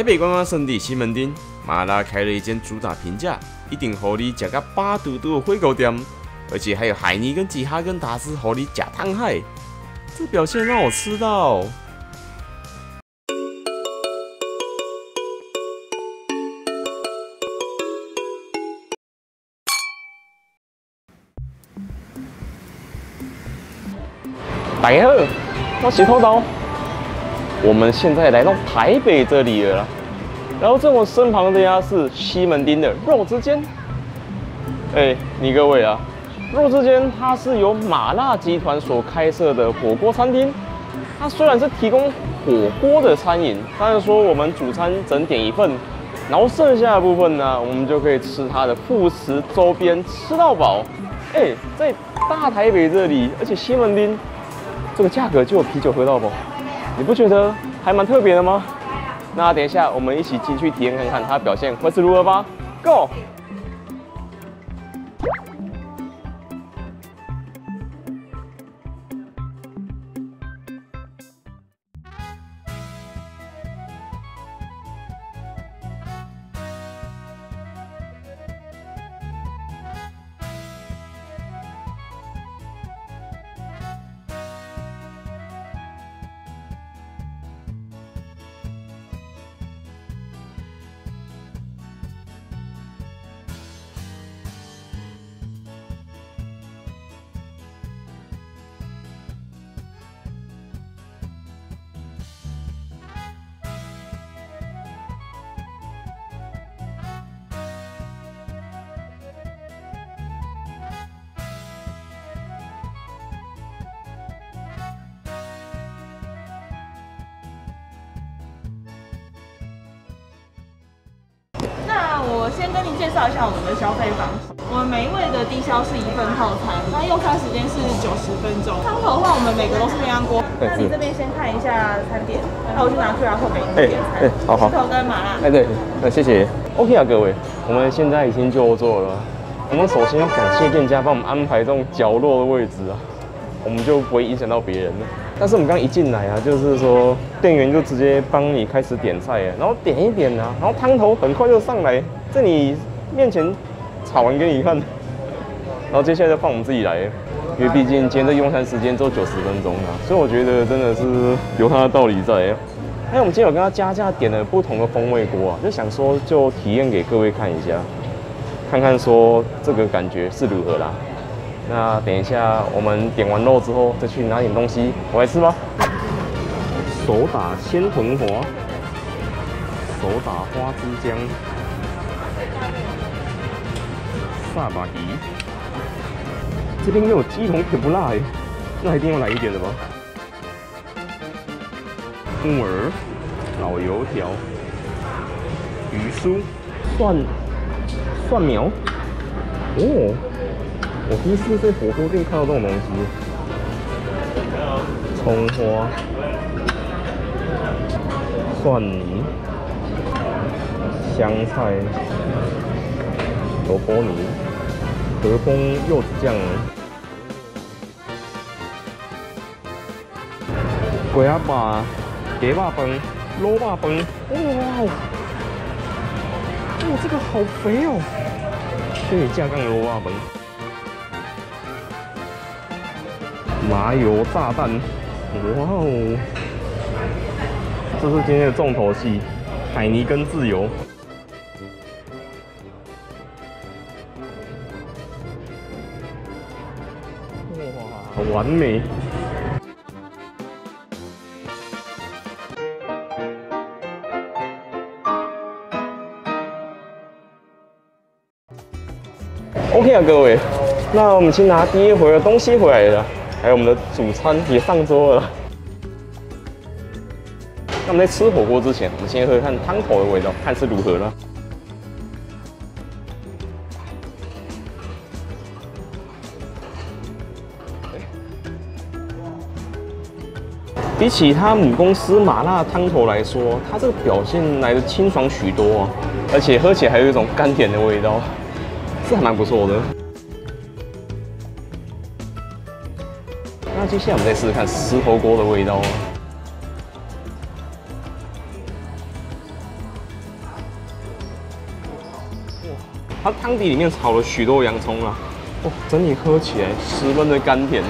台北观光圣地西门町，麻辣开了一间主打平价，一定合你食个八度度的火锅店，而且还有海尼跟吉哈根达斯合你假汤海，这表现让我吃到。大家好，我是偷刀。我们现在来到台北这里了，然后在我身旁这家是西门町的肉之间。哎，你各位啊，肉之间它是由麻辣集团所开设的火锅餐厅。它虽然是提供火锅的餐饮，但是说我们主餐整点一份，然后剩下的部分呢，我们就可以吃它的副食周边吃到饱。哎，在大台北这里，而且西门町这个价格就有啤酒喝到饱。你不觉得还蛮特别的吗？那等一下我们一起进去体验看看它表现会是如何吧。Go！先跟您介绍一下我们的消费方式。我们每一位的低消是一份套餐，那用餐时间是九十分钟。汤头的话，我们每个都是鸳鸯锅。那你这边先看一下餐点，那我就拿 QR code 给你点餐。哎好好石头跟麻辣。哎，对，那谢谢。OK 啊，各位，我们现在已经就座了。我们首先要感谢店家帮我们安排这种角落的位置啊，我们就不会影响到别人了。但是我们刚一进来啊，就是说店员就直接帮你开始点菜啊，然后点一点啊，然后汤头很快就上来，在你面前炒完给你看，然后接下来就放我们自己来，因为毕竟今天的用餐时间只有九十分钟啊，所以我觉得真的是有它的道理在。还有我们今天有跟他加价点了不同的风味锅啊，就想说就体验给各位看一下，看看说这个感觉是如何啦。那等一下我们点完肉之后再去拿点东西回来吃吧。手打鲜豚滑，手打花枝姜，萨马迪。这边没有鸡同甜不辣哎，那一定要来一点的吧。木耳、老油条、鱼酥、蒜蒜苗。哦，我第一次在火锅店看到这种东西。葱花、蒜泥、香菜、萝卜泥、德丰柚子酱。龟仔吧。鸡肉饭、卤肉饭，哇！哇，这个好肥哦！这里架杠的卤肉饭，麻油炸弹，哇哦！这是今天的重头戏，海尼跟自由。完美！OK 啊，各位，那我们先拿第一回的东西回来了，还有我们的主餐也上桌了。那我们在吃火锅之前，我们先喝看汤头的味道，看是如何了。比起它母公司麻辣汤头来说，它这个表现来的清爽许多啊，而且喝起来还有一种甘甜的味道。是还蛮不错的。那接下来我们再试试看石头锅的味道。它汤底里面炒了许多洋葱啊，哦，整体喝起来十分的甘甜呢。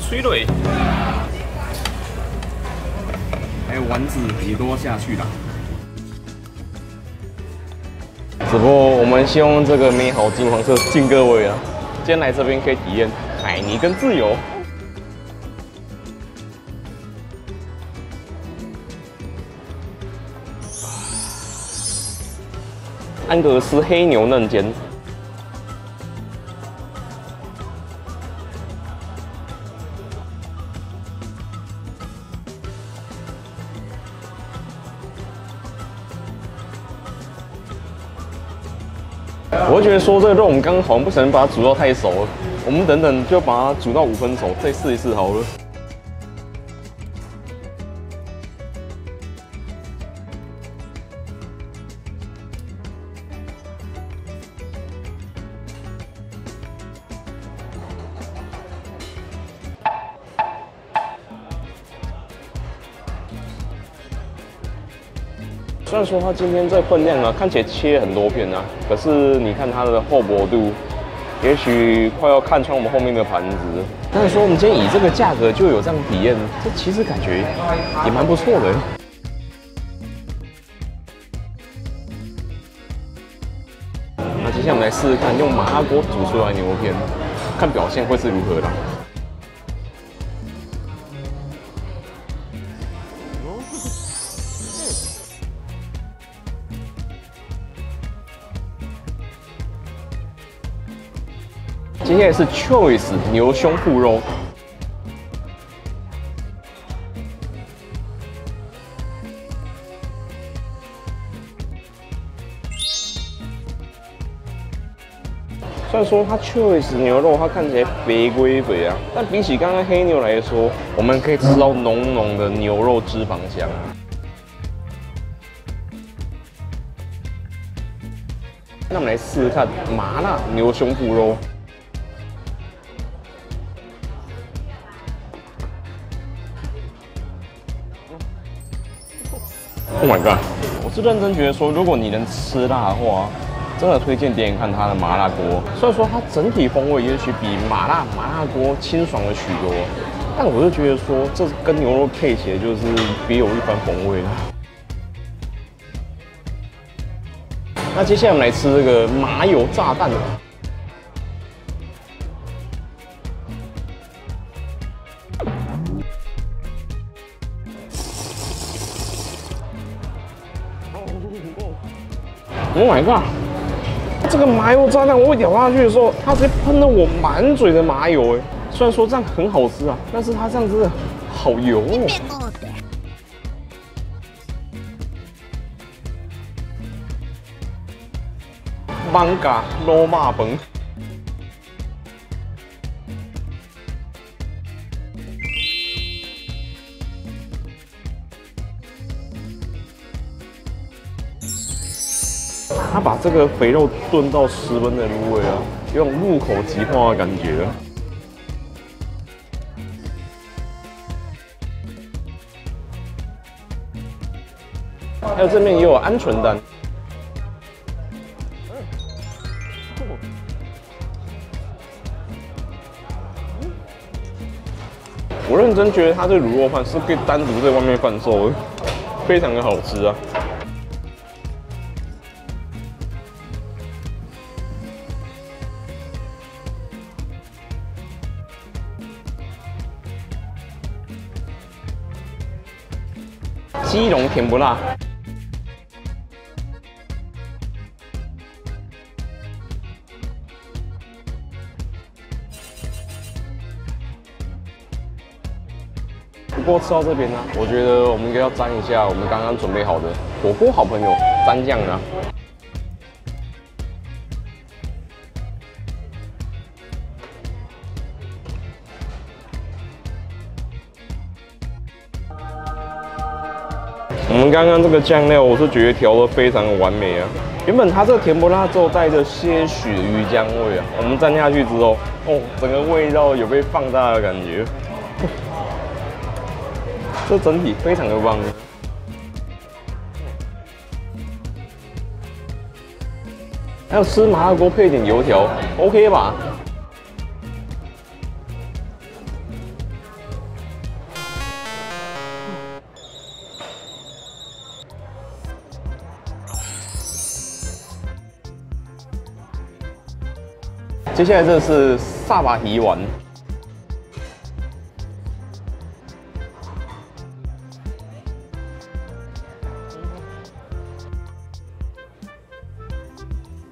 催泪，还有丸子也都要下去了。只不过我们希望这个美好金黄色敬各位啊，今天来这边可以体验海泥跟自由。安格斯黑牛嫩煎。觉得说这个肉我们刚刚好像不小心把它煮到太熟了，我们等等就把它煮到五分熟，再试一试好了。说它今天这分量啊，看起来切很多片啊，可是你看它的厚薄度，也许快要看穿我们后面的盘子。但是说我们今天以这个价格就有这样体验，这其实感觉也蛮不错的。那接下来我们来试试看，用麻辣锅煮出来牛肉片，看表现会是如何的。今天是 Choice 牛胸脯肉，虽然说它 Choice 牛肉它看起来肥归肥啊，但比起刚刚黑牛来说，我们可以吃到浓浓的牛肉脂肪香。那我们来试试看麻辣牛胸脯肉。Oh my god！我是认真觉得说，如果你能吃辣的话，真的推荐点看它的麻辣锅。虽然说它整体风味也许比麻辣麻辣锅清爽了许多，但我就觉得说，这跟牛肉配起来就是别有一番风味了。那接下来我们来吃这个麻油炸弹。Oh my god！这个麻油炸弹，我咬下去的时候，它直接喷了我满嘴的麻油哎。虽然说这样很好吃啊，但是它这样子好油哦。芒果罗马崩。他把这个肥肉炖到十分的入味啊，有种入口即化的感觉。还有这面也有鹌鹑蛋。我认真觉得它这卤肉饭是可以单独在外面贩售的，非常的好吃啊。基隆甜不辣。不过吃到这边呢，我觉得我们应该要沾一下我们刚刚准备好的火锅好朋友蘸酱啊。我们刚刚这个酱料，我是觉得调的非常完美啊。原本它这个甜不辣之后带着些许鱼浆味啊，我们蘸下去之后，哦，整个味道有被放大的感觉。这整体非常的棒。还有吃麻辣锅配点油条，OK 吧？接下来这是萨巴提丸。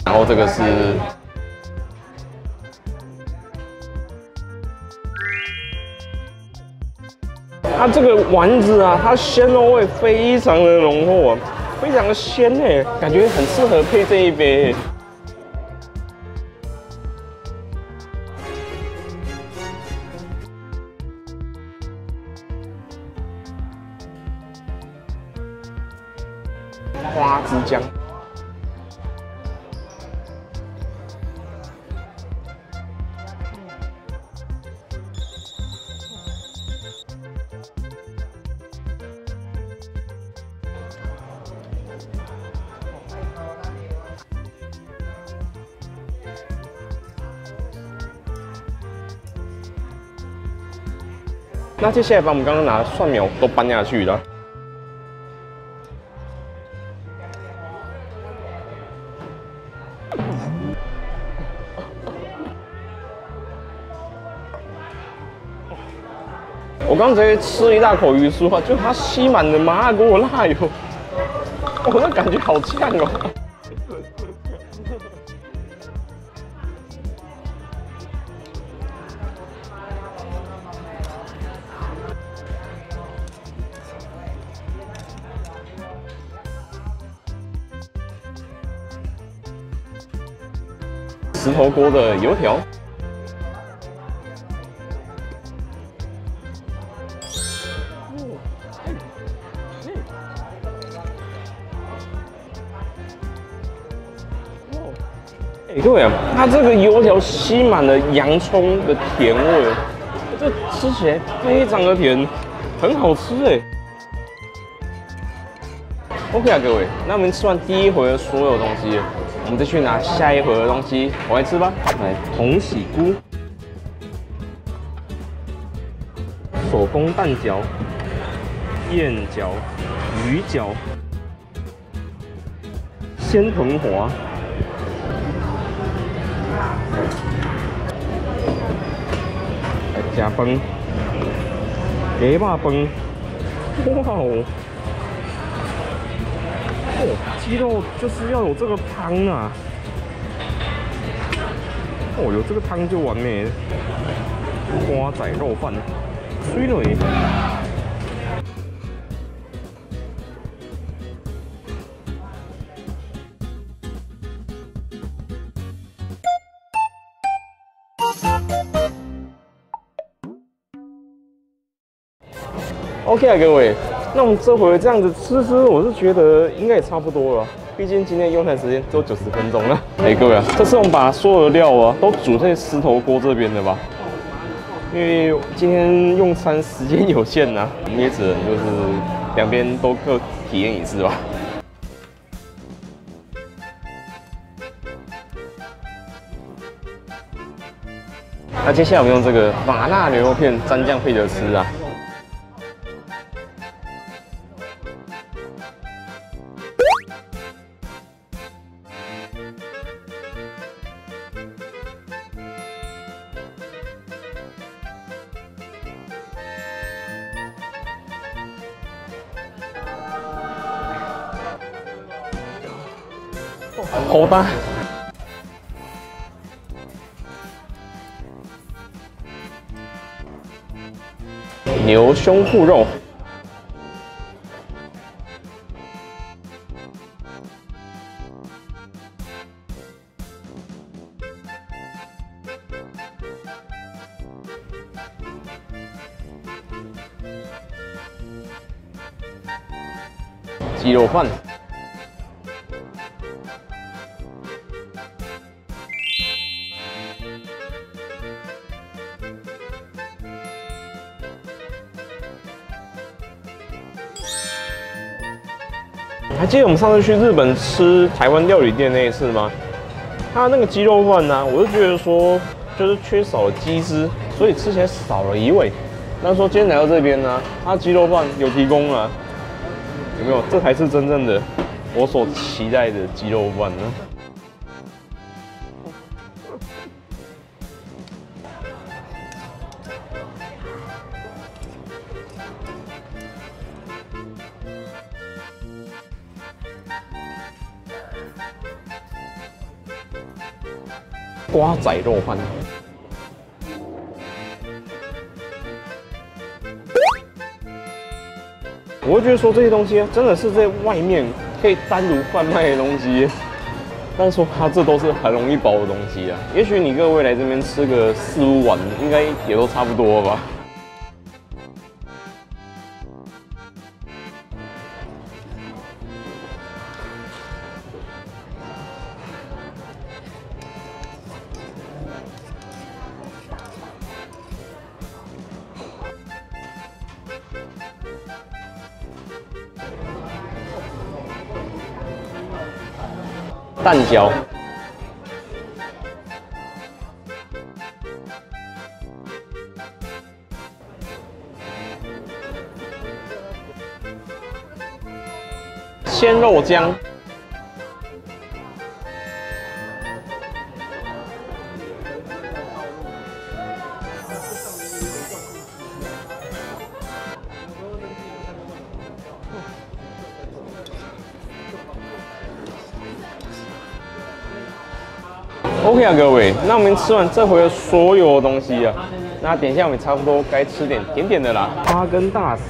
然后这个是，它这个丸子啊，它鲜肉味非常的浓厚啊，非常的鲜哎，感觉很适合配这一杯。花枝姜。那接下来把我们刚刚拿的蒜苗都搬下去了。我刚才吃一大口鱼酥啊，就它吸满了麻辣锅辣油，我那感觉好呛哦。石头锅的油条，哎，各位啊，它这个油条吸满了洋葱的甜味，这吃起来非常的甜，很好吃哎。OK 啊，各位，那我们吃完第一回的所有东西。我们再去拿下一回的东西，我来吃吧。来，红喜菇、手工蛋饺、燕饺、鱼饺、鲜藤滑、加饭、鸡肉饭，哇哦！鸡肉就是要有这个汤啊！哦，有这个汤就完美了。瓜仔肉饭，水了。OK 啊，各位。那我们这回这样子吃吃，我是觉得应该也差不多了。毕竟今天用餐时间只有九十分钟了。哎，各位啊，这次我们把所有的料啊都煮在石头锅这边的吧，因为今天用餐时间有限呐，我们也只能就是两边都各体验一次吧。那接下来我们用这个麻辣牛肉片蘸酱配着吃啊。好大！牛胸脯肉，鸡肉饭。还记得我们上次去日本吃台湾料理店那一次吗？他那个鸡肉饭呢，我就觉得说就是缺少了鸡汁，所以吃起来少了一味。那说今天来到这边呢，他鸡肉饭有提供啊，有没有？这才是真正的我所期待的鸡肉饭呢。瓜仔肉饭，我会觉得说这些东西真的是在外面可以单独贩卖的东西，但是说它这都是很容易饱的东西啊。也许你各位来这边吃个四五碗，应该也都差不多吧。蛋饺，鲜肉浆。各位，那我们吃完这回的所有东西啊，那等一下我们差不多该吃点甜点的啦。哈根达斯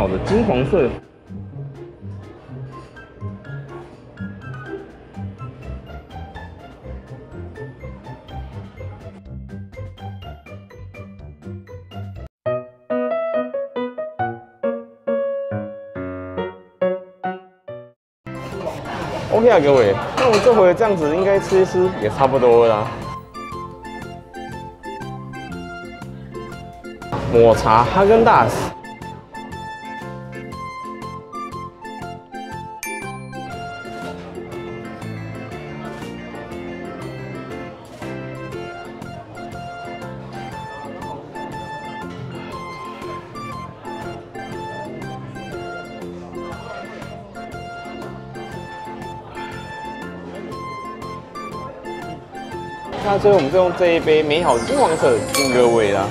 好的金黄色。OK 啊，各位，那我们这回这样子应该吃一吃也差不多了。抹茶哈根达斯。那最后我们就用这一杯美好金黄色敬各位啦。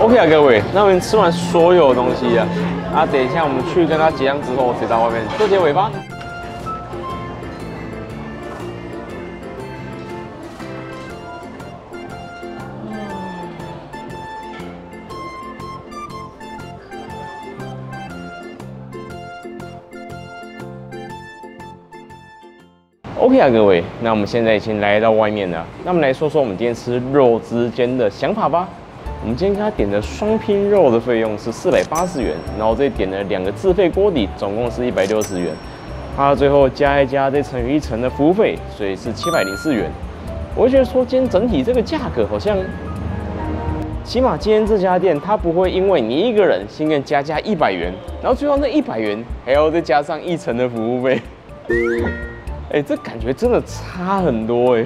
OK 啊，各位，那我们吃完所有东西啊，啊，等一下我们去跟他结账之后，再到外面做结尾吧。OK 啊，各位，那我们现在已经来到外面了。那我们来说说我们今天吃肉之间的想法吧。我们今天给他点的双拼肉的费用是四百八十元，然后再点了两个自费锅底，总共是一百六十元。他最后加一加再乘以一层的服务费，所以是七百零四元。我会觉得说今天整体这个价格好像，起码今天这家店它不会因为你一个人先给加价一百元，然后最后那一百元还要再加上一层的服务费。哎，这感觉真的差很多哎！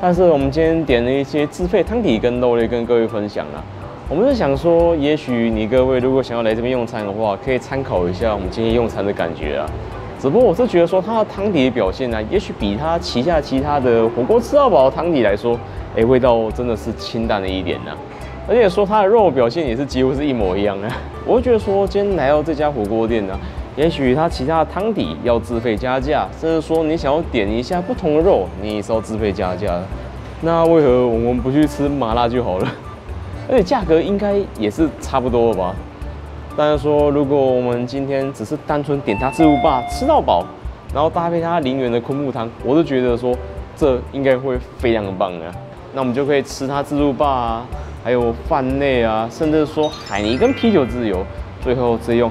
但是我们今天点了一些自费汤底跟肉类跟各位分享了。我们是想说，也许你各位如果想要来这边用餐的话，可以参考一下我们今天用餐的感觉啊。只不过我是觉得说，它的汤底的表现呢，也许比它旗下其他的火锅吃到饱的汤底来说，哎，味道真的是清淡了一点呢。而且说它的肉表现也是几乎是一模一样的。我会觉得说，今天来到这家火锅店呢。也许它其他的汤底要自费加价，甚至说你想要点一下不同的肉，你也是要自费加价。那为何我们不去吃麻辣就好了？而且价格应该也是差不多了吧。但是说，如果我们今天只是单纯点它自助吧吃到饱，然后搭配它零元的昆布汤，我都觉得说这应该会非常棒啊。那我们就可以吃它自助吧啊，还有饭类啊，甚至说海泥跟啤酒自由，最后直接用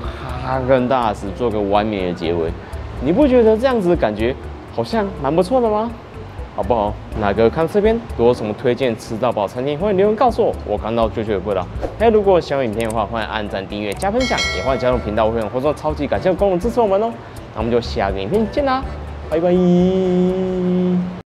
哈根达斯做个完美的结尾。你不觉得这样子的感觉好像蛮不错的吗？好不好？哪个看这边都有什么推荐吃到饱餐厅，欢迎留言告诉我，我看到就去不了。还有如果喜欢影片的话，欢迎按赞、订阅、加分享，也欢迎加入频道会员，或者说超级感谢功能支持我们哦。那我们就下个影片见啦，拜拜。